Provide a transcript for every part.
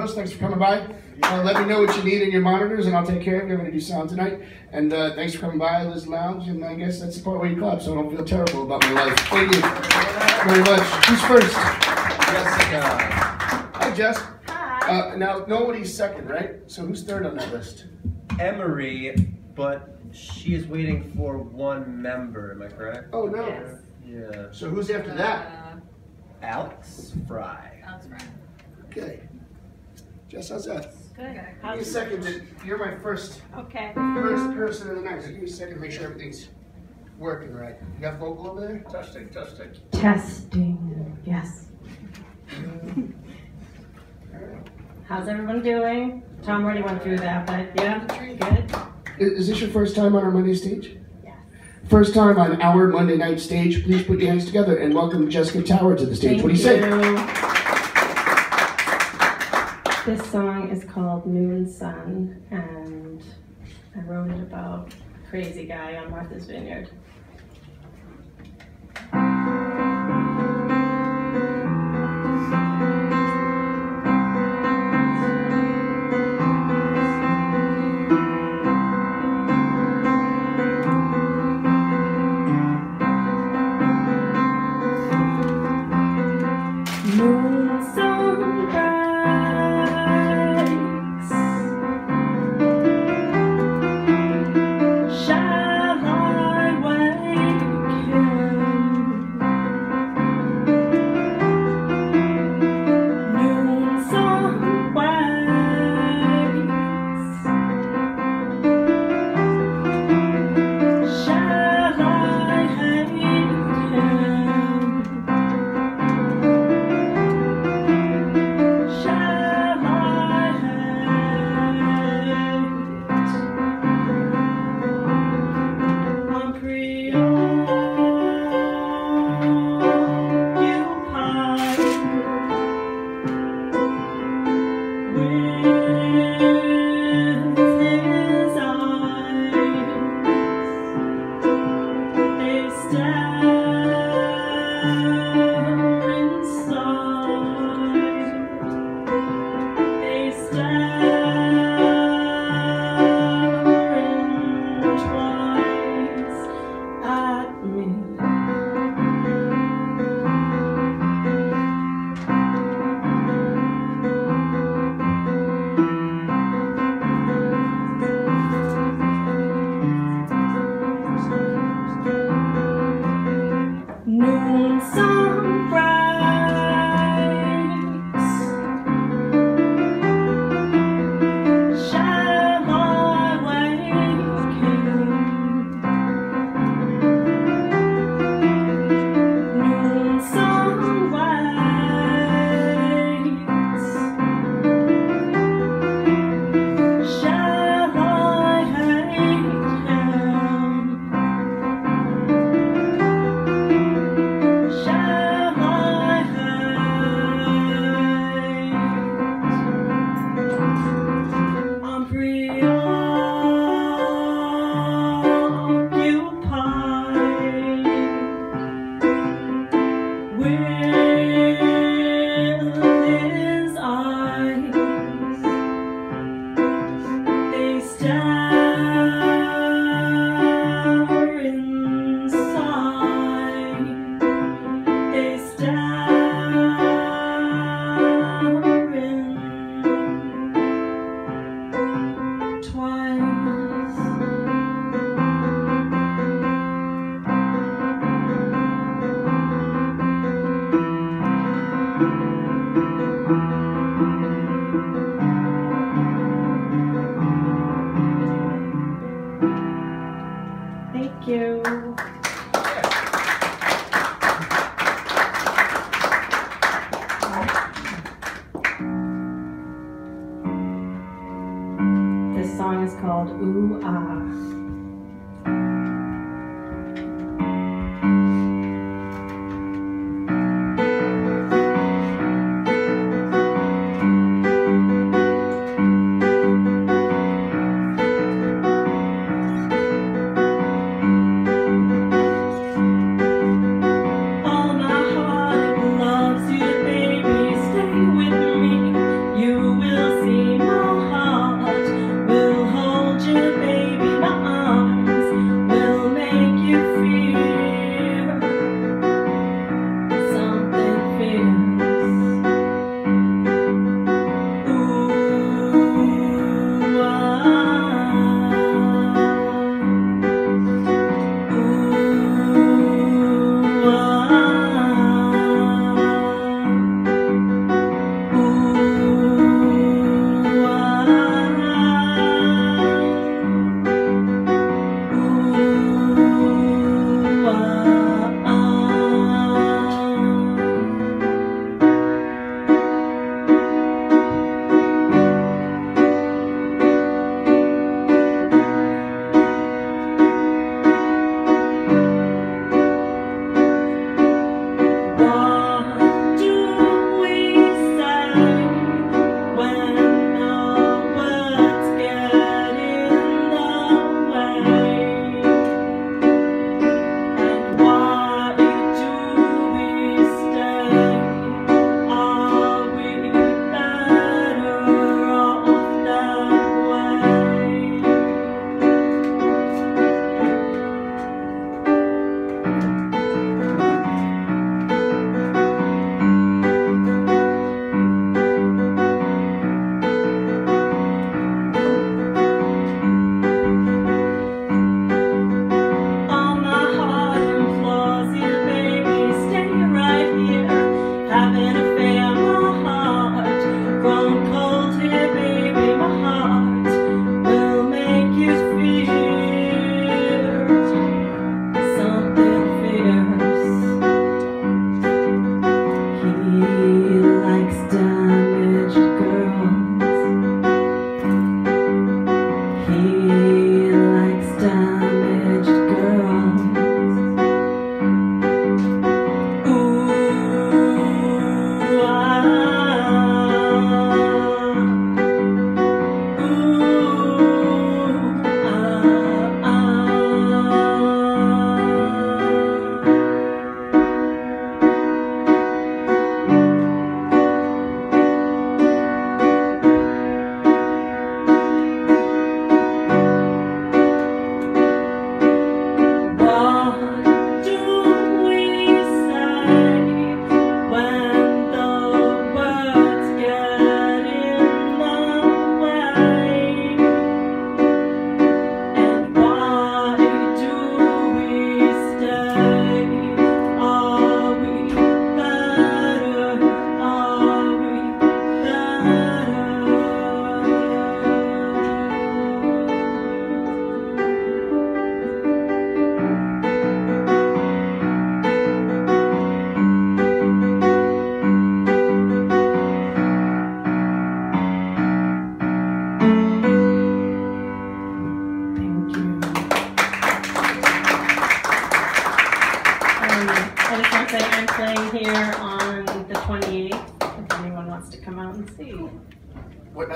host. Thanks for coming by. Uh, let me know what you need in your monitors, and I'll take care of you. I'm going to do sound tonight. And uh, thanks for coming by, Liz Lounge. And I guess that's the part where you clap, so I don't feel terrible about my life. Thank you very much. Who's first? Jessica. Hi, Jess. Hi. Uh, now, nobody's second, right? So who's third on that list? Emery, but she is waiting for one member, am I correct? Oh, no. Yes. Yeah. So who's after that? Uh, Alex Fry. Alex Fry. Okay. Jess, how's that? Good. Give me a second. to- You're my first Okay. first person of the night. So give me a second to make sure everything's working right. You got vocal over there? Testing, testing. Testing. Yes. How's everyone doing? Tom already went through that, but yeah, good. Is, is this your first time on our Monday stage? Yes. First time on our Monday night stage. Please put your hands together and welcome Jessica Tower to the stage. Thank what do you say? This song is called Moon Sun, and I wrote it about crazy guy on Martha's Vineyard. Preoccupied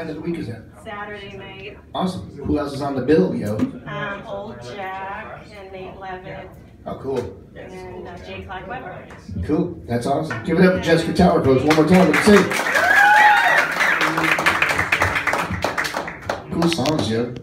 night of the week is that? Saturday night, Awesome. Who else is on the bill, yo? um, Old Jack and Nate Levitt Oh, cool. and uh, Jay Clyde Weber. Cool. That's awesome. Give it up for Jessica Tower Pose one more time. Let's see. Cool songs, yo.